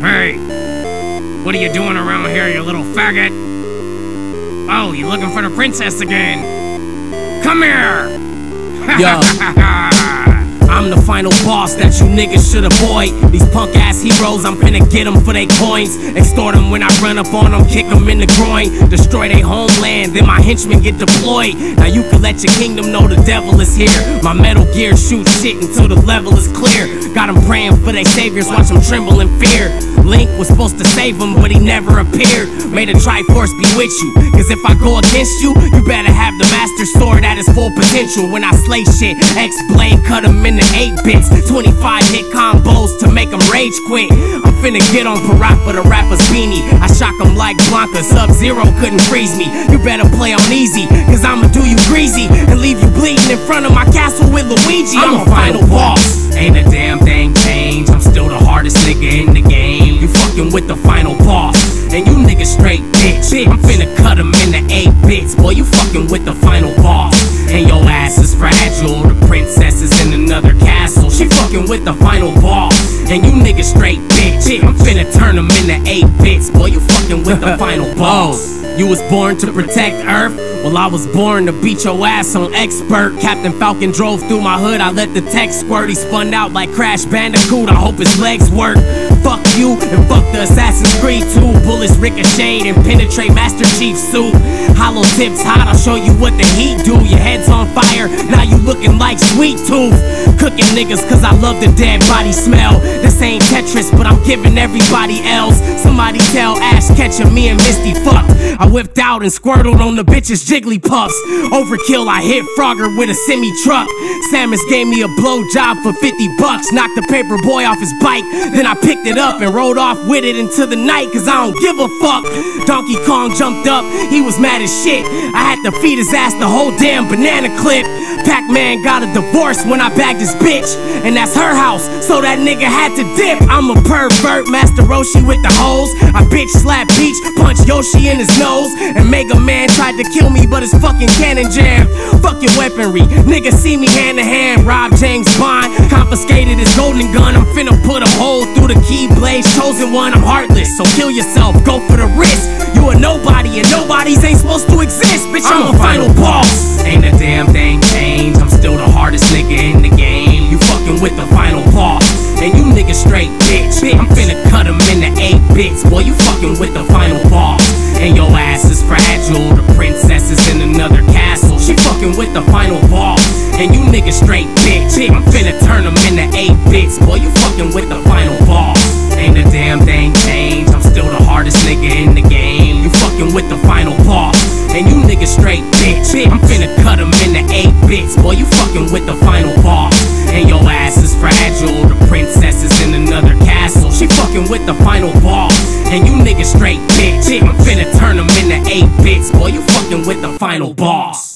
Hey, what are you doing around here, you little faggot? Oh, you looking for the princess again? Come here! Yo. I'm the final boss that you niggas should avoid. These punk ass heroes, I'm finna get them for they coins. Extort them when I run up on them, kick them in the groin. Destroy their homeland, then my henchmen get deployed. Now you can let your kingdom know the devil is here. My metal gear shoots shit until the level is clear. Got them praying for their saviors, watch them tremble in fear. Link was supposed to save him, but he never appeared. Made a Triforce be with you, cause if I go against you, you better have the Master Sword at its full potential. When I slay shit, X Blade cut him into 8 bits. 25 hit combos to make him rage quit. I'm finna get on Parappa the rapper's beanie. I shock him like Blanka, Sub Zero couldn't freeze me. You better play on easy, cause I'ma do you greasy and leave you bleeding in front of my castle with Luigi. I'm, I'm a final boss. Ain't a damn thing changed. I'm still the hardest nigga in the game. You fucking with the final boss. And you niggas straight bitch. I'm finna cut him into eight bits. Boy, you fucking with the final The princess is in another castle. She fucking with the final boss. And you niggas straight bitch. I'm finna turn them into eight bits. Boy, you fucking with the final boss. You was born to protect Earth. Well, I was born to beat your ass on expert. Captain Falcon drove through my hood. I let the tech squirt. He spun out like Crash Bandicoot. I hope his legs work. Fuck you and fuck the Assassin's Creed 2. Bullets ricochet and penetrate Master Chief's suit. Hollow tips hot. I'll show you what the heat do. Your head's on fire. Now you looking like Sweet Tooth. Cooking niggas cause I love the dead body smell. This ain't Tetris, giving everybody else. Somebody tell Ash Ketchum me and Misty fucked. I whipped out and squirtled on the bitches Jigglypuffs. Overkill, I hit Frogger with a semi truck. Samus gave me a blow job for 50 bucks. Knocked the paper boy off his bike. Then I picked it up and rode off with it into the night, cause I don't give a fuck. Donkey Kong jumped up, he was mad as shit. I had to feed his ass the whole damn banana clip. Pac Man got a divorce when I bagged his bitch, and that's her house, so that nigga had to dip. I'm a pervert, Master Roshi with the hoes. I bitch slap Peach, punch Yoshi in his nose, and Mega Man tried to kill me, but his fucking cannon jammed. Fuck your weaponry, nigga see me hand to hand. Rob James Bond, confiscated his golden gun. I'm finna put a hole through the keyblade. Chosen one, I'm heartless, so kill yourself, go for the risk. You a nobody, and nobodies ain't supposed to exist, bitch. I'm, I'm a final boss. Ain't a damn thing bits. Boy, you fucking with the final boss. And your ass is fragile. The princess is in another castle. She fucking with the final boss. And you niggas straight bitch. I'm finna turn him into eight bits. Boy, you fucking with the final boss. Ain't a damn thing changed. I'm still the hardest nigga in the game. You fucking with the final boss. And you niggas straight bitch. I'm finna cut him into eight bits. Boy, you fucking with the final boss. And your ass is fragile. The princess is in another castle. She fucking with the. And you niggas straight bitch. I'm finna turn him into eight bits. Boy, you fucking with the final boss.